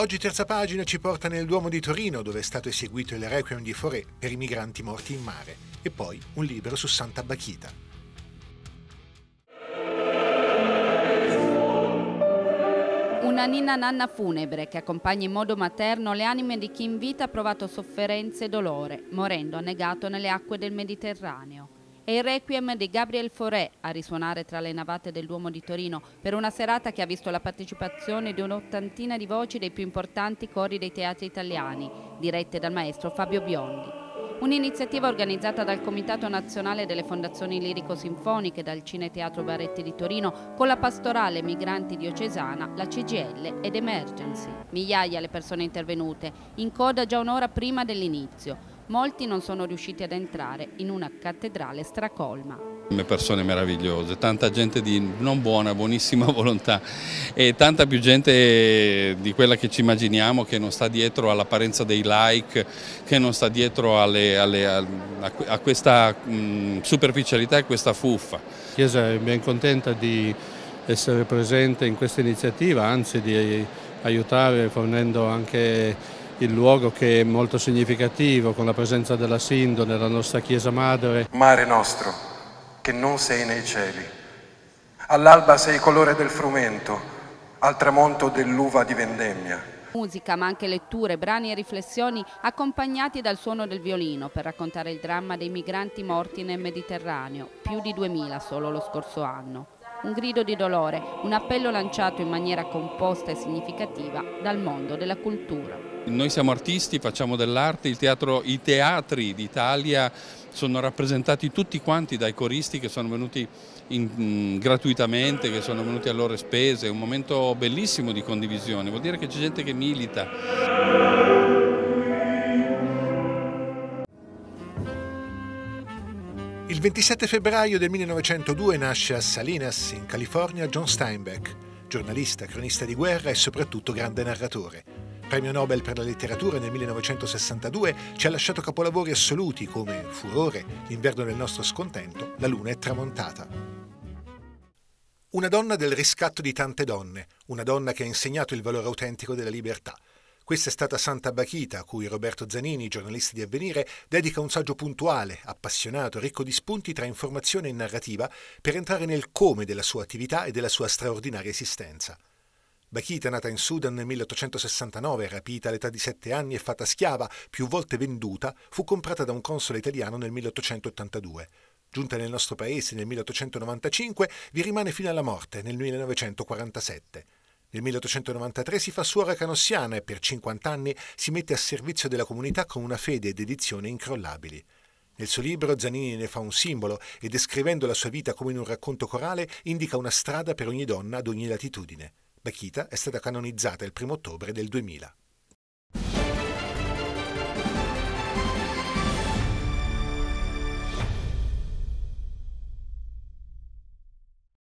Oggi terza pagina ci porta nel Duomo di Torino dove è stato eseguito il Requiem di Forè per i migranti morti in mare e poi un libro su Santa Bachita. Una ninna nanna funebre che accompagna in modo materno le anime di chi in vita ha provato sofferenze e dolore, morendo annegato nelle acque del Mediterraneo. È il requiem di Gabriel Fauré a risuonare tra le navate del Duomo di Torino per una serata che ha visto la partecipazione di un'ottantina di voci dei più importanti cori dei teatri italiani, dirette dal maestro Fabio Biondi. Un'iniziativa organizzata dal Comitato Nazionale delle Fondazioni Lirico-Sinfoniche, dal Cineteatro Baretti di Torino, con la pastorale Migranti Diocesana, la CGL ed Emergency. Migliaia le persone intervenute, in coda già un'ora prima dell'inizio. Molti non sono riusciti ad entrare in una cattedrale stracolma persone meravigliose, tanta gente di non buona, buonissima volontà e tanta più gente di quella che ci immaginiamo che non sta dietro all'apparenza dei like, che non sta dietro alle, alle, a, a, questa mh, superficialità e questa fuffa. La Chiesa è ben contenta di essere presente in questa iniziativa, anzi di aiutare fornendo anche il luogo che è molto significativo con la presenza della Sindo nella nostra Chiesa Madre. Mare nostro, che non sei nei cieli, all'alba sei colore del frumento, al tramonto dell'uva di vendemmia. Musica, ma anche letture, brani e riflessioni accompagnati dal suono del violino per raccontare il dramma dei migranti morti nel Mediterraneo, più di 2000 solo lo scorso anno. Un grido di dolore, un appello lanciato in maniera composta e significativa dal mondo della cultura. Noi siamo artisti, facciamo dell'arte, i teatri d'Italia sono rappresentati tutti quanti dai coristi che sono venuti in, mh, gratuitamente, che sono venuti a loro spese, è un momento bellissimo di condivisione, vuol dire che c'è gente che milita. Il 27 febbraio del 1902 nasce a Salinas, in California, John Steinbeck, giornalista, cronista di guerra e soprattutto grande narratore. Premio Nobel per la letteratura nel 1962 ci ha lasciato capolavori assoluti come Furore, L'inverno del nostro scontento, La luna è tramontata. Una donna del riscatto di tante donne, una donna che ha insegnato il valore autentico della libertà. Questa è stata Santa Bachita, a cui Roberto Zanini, giornalista di Avvenire, dedica un saggio puntuale, appassionato, ricco di spunti tra informazione e narrativa per entrare nel come della sua attività e della sua straordinaria esistenza. Bakita, nata in Sudan nel 1869, rapita all'età di sette anni e fatta schiava, più volte venduta, fu comprata da un console italiano nel 1882. Giunta nel nostro paese nel 1895, vi rimane fino alla morte nel 1947. Nel 1893 si fa suora canossiana e per 50 anni si mette a servizio della comunità con una fede e dedizione incrollabili. Nel suo libro Zanini ne fa un simbolo e descrivendo la sua vita come in un racconto corale indica una strada per ogni donna ad ogni latitudine. Bakita è stata canonizzata il 1 ottobre del 2000.